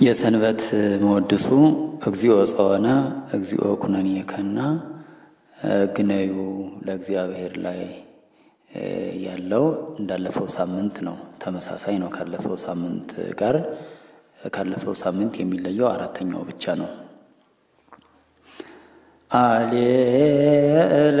የሰንበት መወድሱ እግዚኦ ጸወነ እግዚኦ ኩነኔከና ግነዩ ለእግዚአብሔር ላይ ያለው እንዳለፈው ሳምንት ነው። ተመሳሳይ ነው ካለፈው ሳምንት ጋር። ካለፈው ሳምንት የሚለየው አራተኛው ብቻ ነው። አሌለከ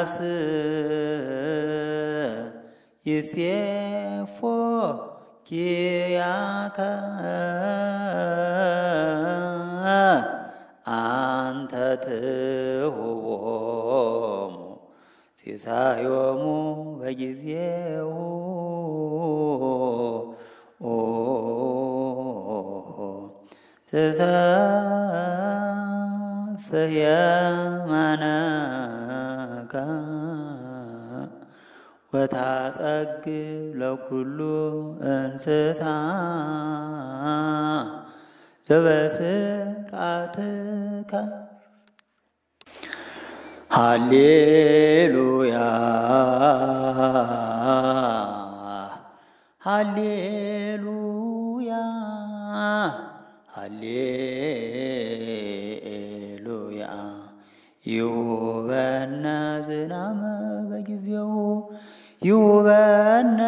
ነፍስ ይሴፎ ኪያከ አንተ ማነከ ወታጸግብ ለኩሉ እንስሳ ዘበስርዓትከ። ሃሌሉያ ሃሌሉያ ሃሌሉያ። ይሁበነ ዝናመ በጊዜው ይሁበነ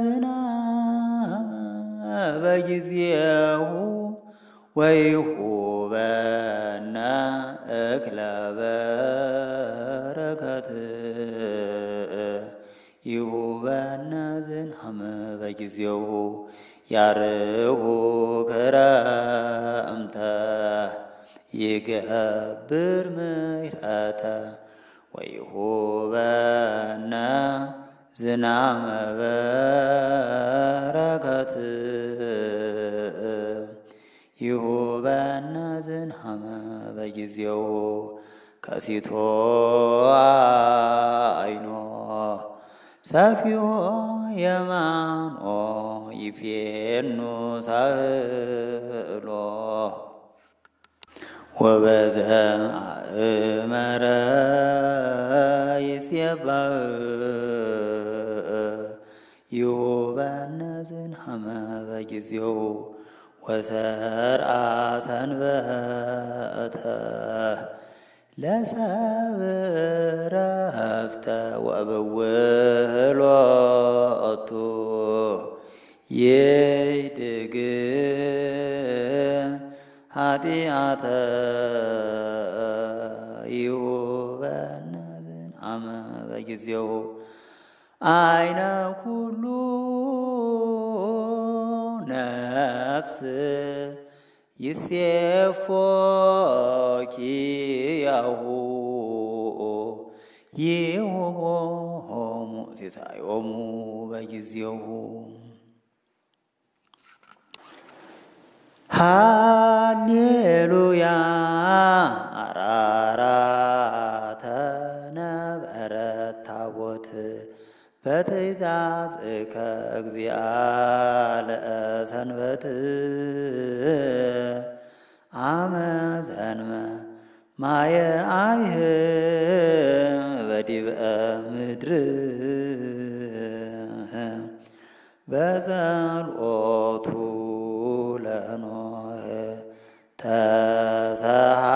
ዝናመ በጊዜው ወይሁበነ እክለ በረከት ይሁበነ ዝናመ በጊዜው ያርሁ ክረምተ ይገብር ምሕረተ ወይሁበነ ዝናመ በረከት። ይሁበነ ዝናመ በጊዜው ከሲቶ አይኖ። ሰፊዮ የማኖ ይፌኑ ሳህሎ ወበዘ አእመረ ይሴባእ ይሁበነ ዝናመ በጊዜው ወሰርአ ሰንበተ ለሰብእ ረፍተ ወብውህሎቱ ይድግ ኃጢአተ ይሁበነ ዝናመ በጊዜው አይነ ኩሉ ነፍስ ይሴፎ ኪያሁ ይሁቦሙ ሲሳዮሙ በጊዜው ሃሌሉያ አራራተ ነበረት ታቦት በትእዛዝከ እግዚአ ለሰንበት አመ ዘንመ ማየ አይህ በዲብአ ምድር በጸልኦቱ ለኖህ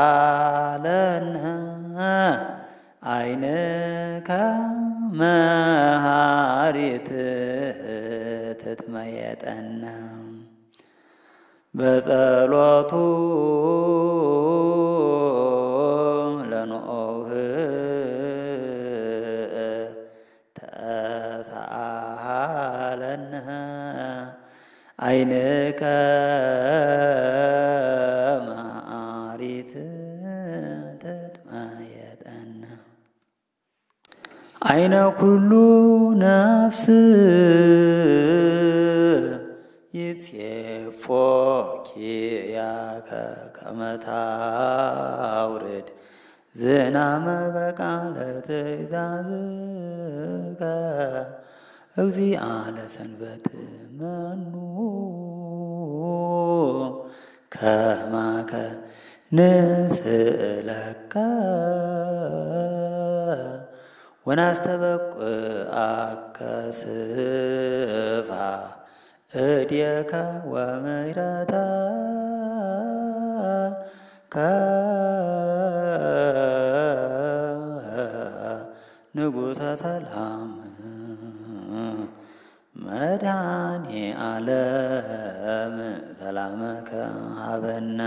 ተሰሃለነ አይንከ መሃሪት ትትመየጠነ በጸሎቱ አይንከ ማሪት ትትመየጠነ አይነ ኩሉ ነፍስ ይሴፎ ኪያከ ከመታውርድ። ዝናመ በቃለ ትእዛዝከ እግዚአ ለሰንበት መኑ ከማከ ንስእለከ ወናስተበቁአከ ስፋ እድየከ ወምሕረተ ንጉሠ ሰላም መድኃኔ ዓለም ሰላመከ ሀበነ